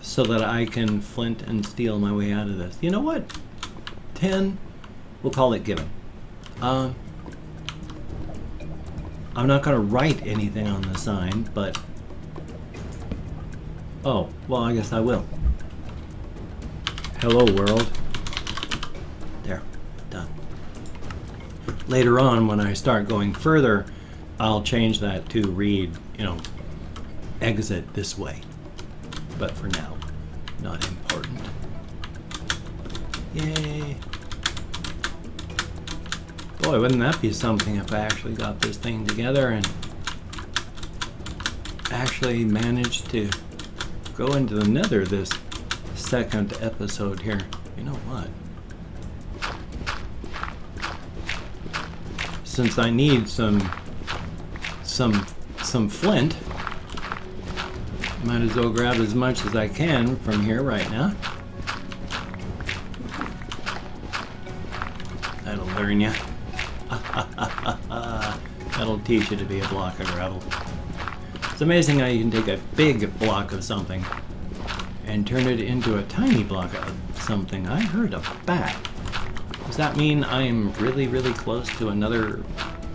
so that I can flint and steel my way out of this. You know what? 10, we'll call it given. Um, I'm not going to write anything on the sign, but... Oh, well, I guess I will. Hello, world. There, done. Later on, when I start going further, I'll change that to read, you know, exit this way. But for now, not important. Yay. Boy, wouldn't that be something if I actually got this thing together and actually managed to go into the nether this second episode here. You know what? Since I need some some some flint, might as well grab as much as I can from here right now. That'll learn you. That'll teach you to be a block of gravel. It's amazing how you can take a big block of something and turn it into a tiny block of something. I heard a bat. Does that mean I'm really, really close to another,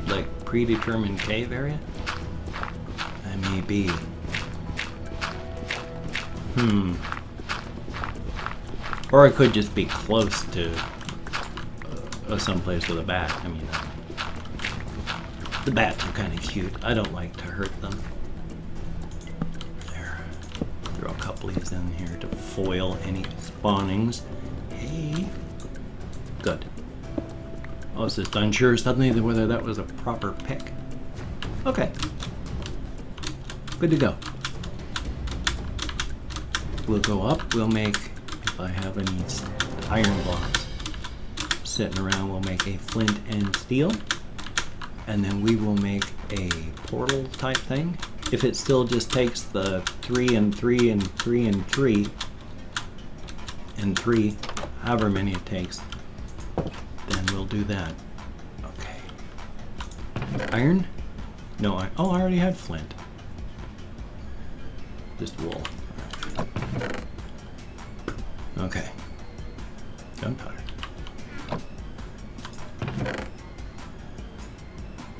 like, predetermined cave area? I may be. Hmm. Or I could just be close to uh, someplace with a bat. I mean, the bats are kind of cute. I don't like to hurt them. There. Throw a couple of these in here to foil any spawnings. Hey. Good. I was just unsure suddenly whether that was a proper pick. Okay. Good to go. We'll go up. We'll make, if I have any iron blocks sitting around, we'll make a flint and steel. And then we will make a portal type thing. If it still just takes the three and three and three and three and three, however many it takes, then we'll do that. Okay. Iron? No, I, oh, I already had flint. Just wool. Okay. Gunpowder.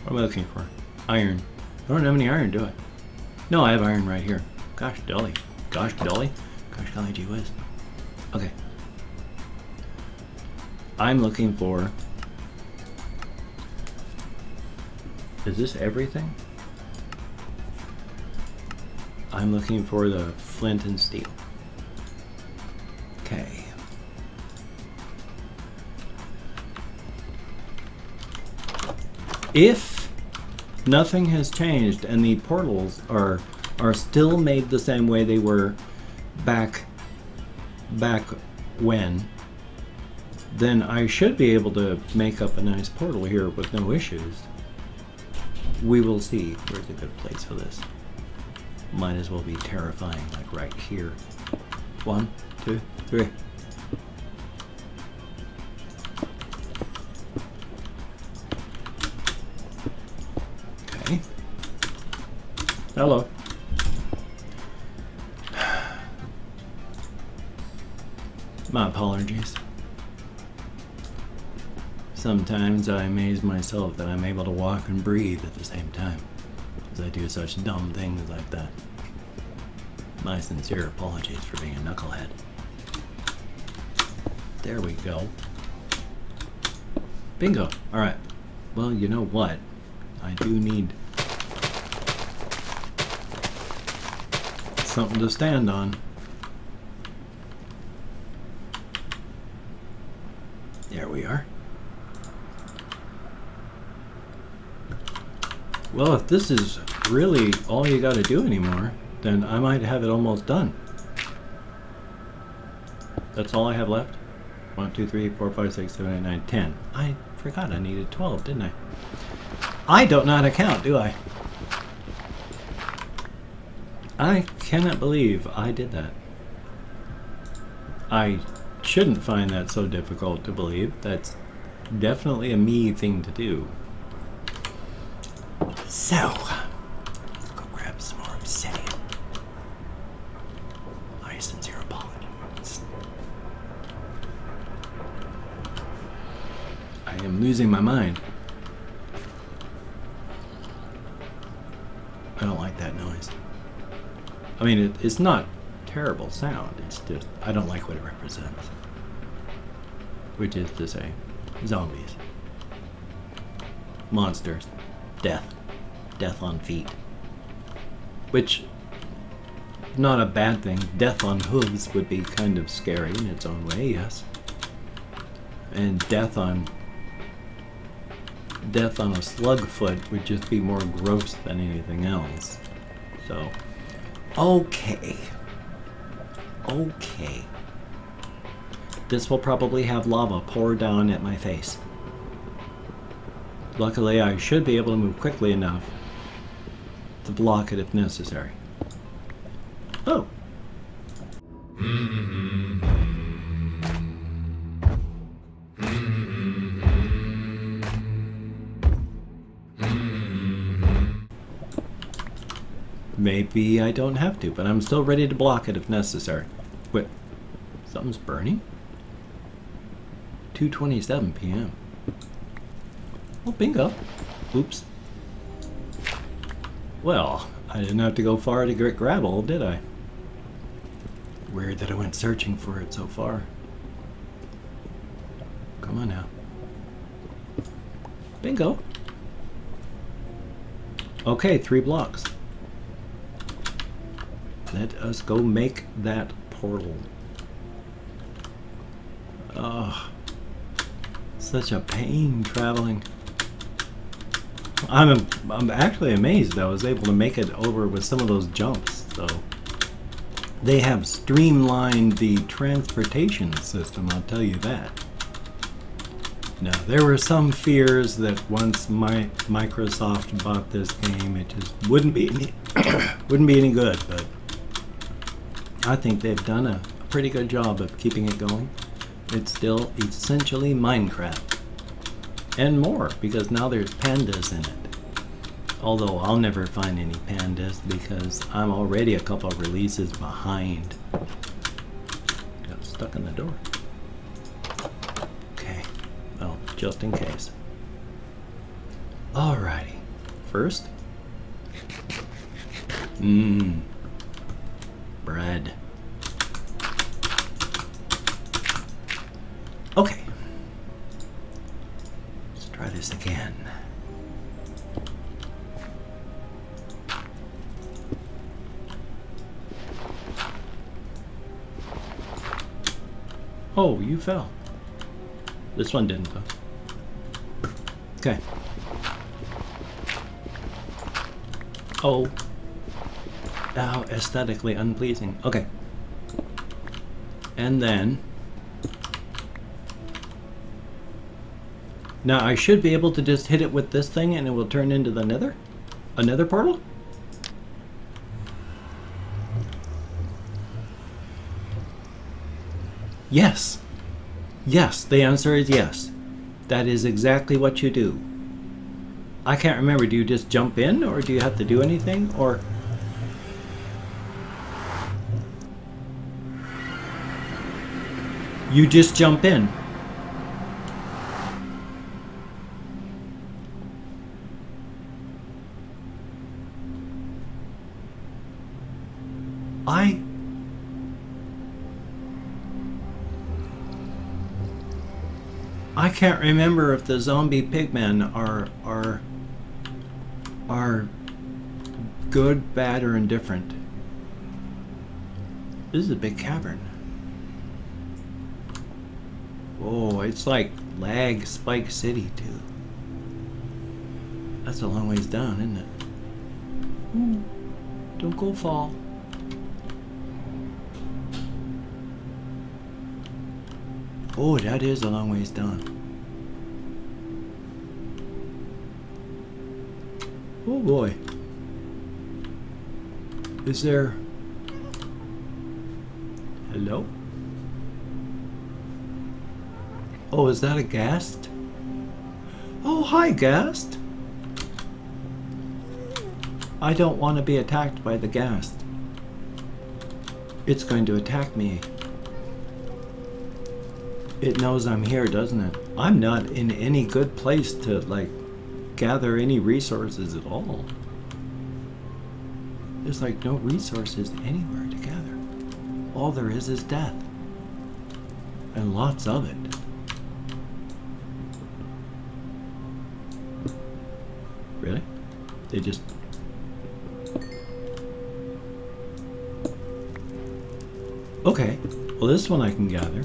What am I looking for? Iron. I don't have any iron, do I? No, I have iron right here. Gosh, dolly. Gosh, dolly. Gosh, golly gee whiz. Okay. I'm looking for... Is this everything? I'm looking for the flint and steel. Okay. If nothing has changed and the portals are are still made the same way they were back back when then I should be able to make up a nice portal here with no issues. We will see. Where's a good place for this? Might as well be terrifying, like right here. One, two, three. Okay. Hello. My apologies. Sometimes I amaze myself that I'm able to walk and breathe at the same time, as I do such dumb things like that. My sincere apologies for being a knucklehead. There we go. Bingo. Alright. Well, you know what? I do need something to stand on. There we are. Well, if this is really all you got to do anymore, then I might have it almost done. That's all I have left? 1, 2, 3, 4, 5, 6, 7, 8, 9, 10. I forgot I needed 12, didn't I? I don't know how to count, do I? I cannot believe I did that. I shouldn't find that so difficult to believe. That's definitely a me thing to do. So, let's go grab some more obsidian. I my sincere apologies. I am losing my mind. I don't like that noise. I mean, it, it's not terrible sound. It's just, I don't like what it represents. Which is to say, zombies. Monsters. Death. Death on feet. Which, not a bad thing. Death on hooves would be kind of scary in its own way, yes. And death on death on a slug foot would just be more gross than anything else. So, okay. Okay. This will probably have lava pour down at my face. Luckily, I should be able to move quickly enough to block it if necessary. Oh. Maybe I don't have to, but I'm still ready to block it if necessary. Wait, something's burning? 2.27 p.m. Well, bingo. Oops. Well, I didn't have to go far to get gravel, did I? Weird that I went searching for it so far. Come on now. Bingo. Okay, three blocks. Let us go make that portal. Oh, such a pain traveling. I'm I'm actually amazed I was able to make it over with some of those jumps. So they have streamlined the transportation system. I'll tell you that. Now there were some fears that once my Microsoft bought this game, it just wouldn't be any wouldn't be any good. But I think they've done a pretty good job of keeping it going. It's still essentially Minecraft. And more, because now there's pandas in it. Although I'll never find any pandas because I'm already a couple releases behind. Got stuck in the door. Okay, well, just in case. Alrighty. First. Mmm bread. Okay. Let's try this again. Oh, you fell. This one didn't though. Okay. Oh. How aesthetically unpleasing. Okay. And then... Now I should be able to just hit it with this thing and it will turn into the nether? Another portal? Yes. Yes, the answer is yes. That is exactly what you do. I can't remember, do you just jump in or do you have to do anything? Or... You just jump in. I I can't remember if the zombie pigmen are are are good, bad, or indifferent. This is a big cavern. Oh, it's like Lag Spike City, too. That's a long ways down, isn't it? Ooh, don't go fall. Oh, that is a long ways down. Oh boy. Is there... Hello? Oh, is that a ghast? Oh, hi, ghast. I don't want to be attacked by the ghast. it's going to attack me. It knows I'm here, doesn't it? I'm not in any good place to, like, gather any resources at all. There's, like, no resources anywhere to gather. All there is is death. And lots of it. They just Okay, well this one I can gather.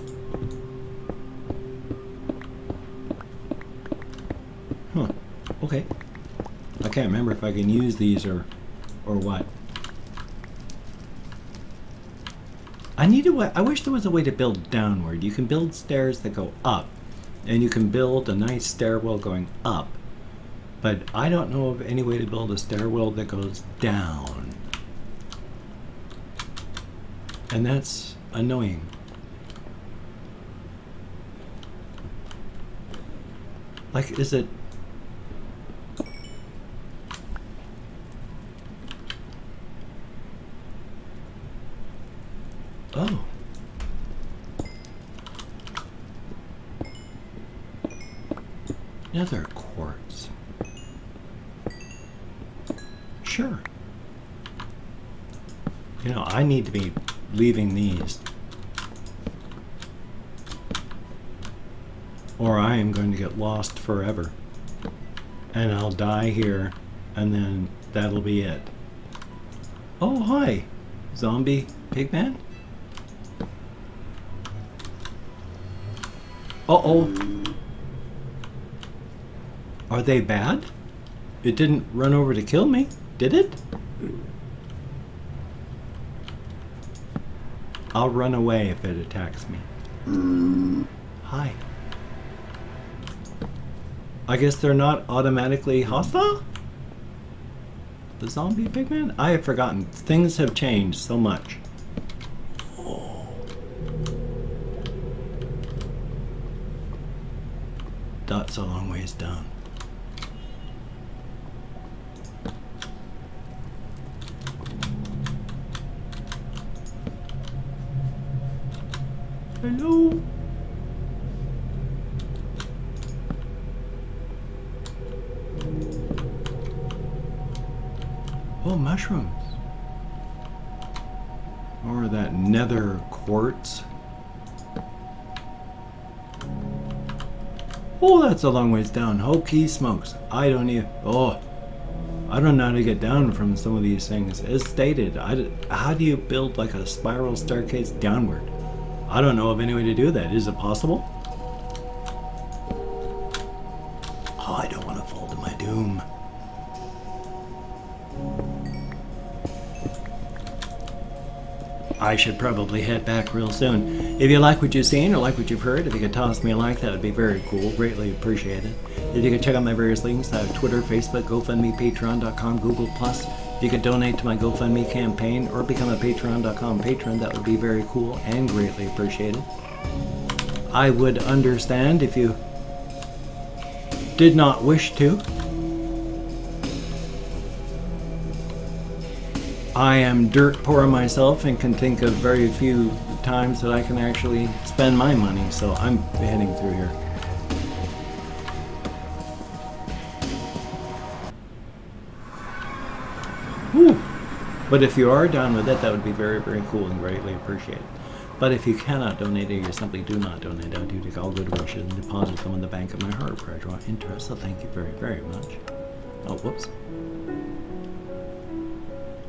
Huh, okay. I can't remember if I can use these or, or what. I need a way, I wish there was a way to build downward. You can build stairs that go up, and you can build a nice stairwell going up. But I don't know of any way to build a stairwell that goes down. And that's annoying. Like, is it... Oh. Nether quartz. Sure. You know, I need to be leaving these. Or I am going to get lost forever. And I'll die here, and then that'll be it. Oh, hi, zombie pigman. Uh-oh. Are they bad? It didn't run over to kill me, did it? I'll run away if it attacks me. Hi. I guess they're not automatically hostile? The zombie pigman? I have forgotten. Things have changed so much. That's a long ways down. Hello? Oh, mushrooms. Or that nether quartz. Oh, that's a long ways down. Hokey smokes. I don't even... Oh. I don't know how to get down from some of these things. As stated, I, how do you build like a spiral staircase downward? I don't know of any way to do that. Is it possible? Oh, I don't want to fall to my doom. I should probably head back real soon. If you like what you've seen or like what you've heard, if you could toss me a like, that would be very cool. Greatly appreciated. If you could check out my various links, I have Twitter, Facebook, GoFundMe, Patreon.com, Google+, you could donate to my GoFundMe campaign or become a Patreon.com patron, that would be very cool and greatly appreciated. I would understand if you did not wish to. I am dirt poor myself and can think of very few times that I can actually spend my money, so I'm heading through here. But if you are down with it, that would be very, very cool and greatly appreciated. But if you cannot donate or you simply do not donate, I do take all good wishes and deposit them in the bank of my heart where I draw interest. So thank you very, very much. Oh, whoops.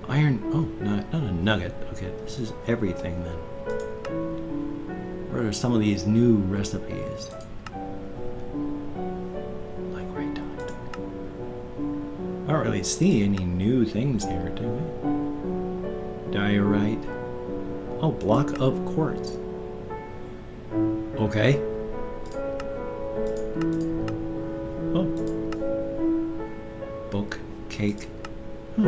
Iron, oh, not, not a nugget. Okay, this is everything then. What are some of these new recipes? Like right time. I don't really see any new things here, do we? Diorite. Oh, block of quartz. Okay. Oh. Book. Cake. Hmm.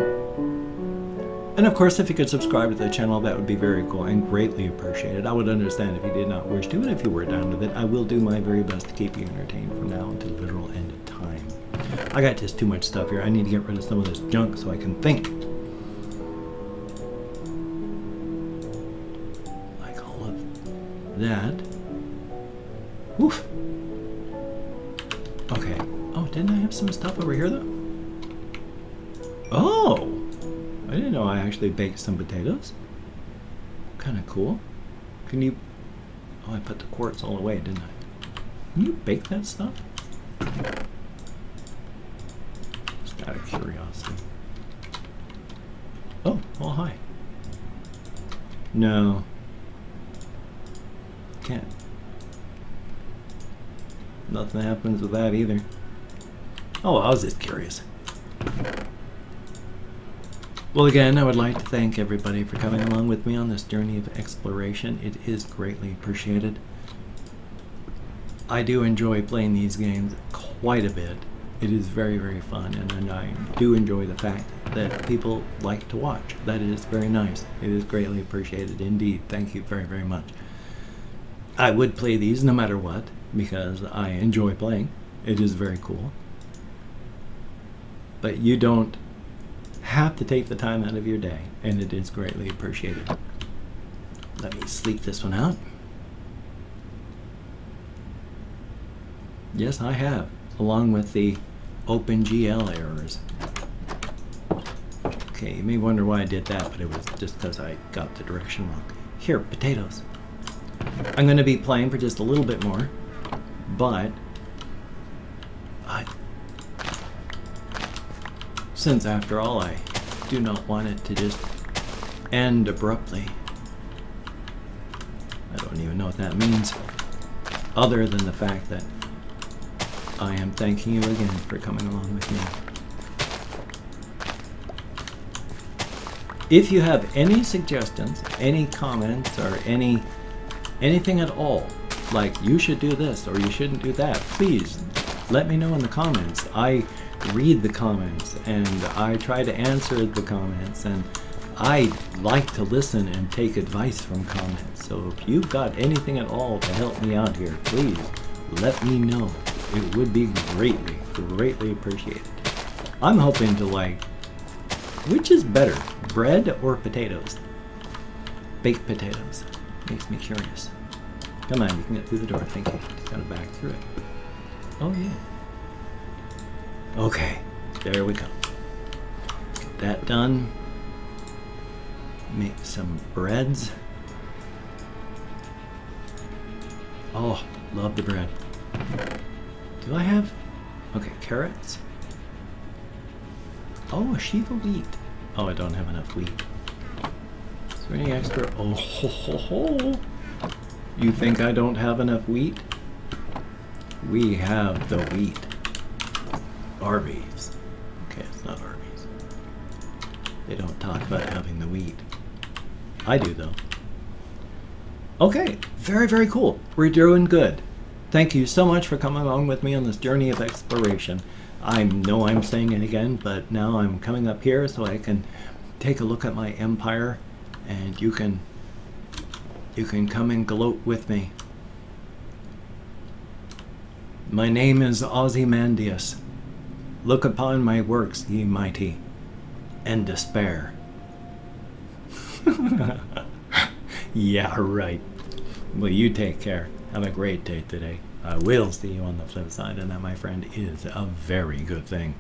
And of course, if you could subscribe to the channel, that would be very cool and greatly appreciated. I would understand if you did not wish to, and if you were down with it, I will do my very best to keep you entertained from now until the literal end of time. I got just too much stuff here. I need to get rid of some of this junk so I can think. That. Oof. Okay. Oh, didn't I have some stuff over here though? Oh! I didn't know I actually baked some potatoes. Kind of cool. Can you... Oh, I put the quartz all away, didn't I? Can you bake that stuff? Just out of curiosity. Oh, oh hi. No. Can't. Nothing happens with that either. Oh, I was just curious. Well, again, I would like to thank everybody for coming along with me on this journey of exploration. It is greatly appreciated. I do enjoy playing these games quite a bit. It is very, very fun, and, and I do enjoy the fact that people like to watch. That is very nice. It is greatly appreciated indeed. Thank you very, very much. I would play these no matter what because I enjoy playing. It is very cool. But you don't have to take the time out of your day, and it is greatly appreciated. Let me sleep this one out. Yes, I have, along with the OpenGL errors. Okay, you may wonder why I did that, but it was just because I got the direction wrong. Here, potatoes. I'm going to be playing for just a little bit more, but I since after all I do not want it to just end abruptly. I don't even know what that means, other than the fact that I am thanking you again for coming along with me. If you have any suggestions, any comments, or any anything at all, like you should do this or you shouldn't do that, please let me know in the comments. I read the comments and I try to answer the comments and I like to listen and take advice from comments. So if you've got anything at all to help me out here, please let me know. It would be greatly, greatly appreciated. I'm hoping to like, which is better, bread or potatoes? Baked potatoes. Makes me curious. Come on, you can get through the door. Thank you. Just gotta back through it. Oh yeah. Okay, there we go. Get that done. Make some breads. Oh, love the bread. Do I have? Okay, carrots. Oh, a sheaf of wheat. Oh, I don't have enough wheat. Any extra? Oh, ho, ho, ho. You think I don't have enough wheat? We have the wheat. Arby's. Okay, it's not Arby's. They don't talk about having the wheat. I do, though. Okay, very, very cool. We're doing good. Thank you so much for coming along with me on this journey of exploration. I know I'm saying it again, but now I'm coming up here so I can take a look at my empire and you can you can come and gloat with me. My name is Ozymandias. Look upon my works, ye mighty, and despair. yeah, right. Well, you take care. Have a great day today. I will see you on the flip side, and that, my friend, is a very good thing.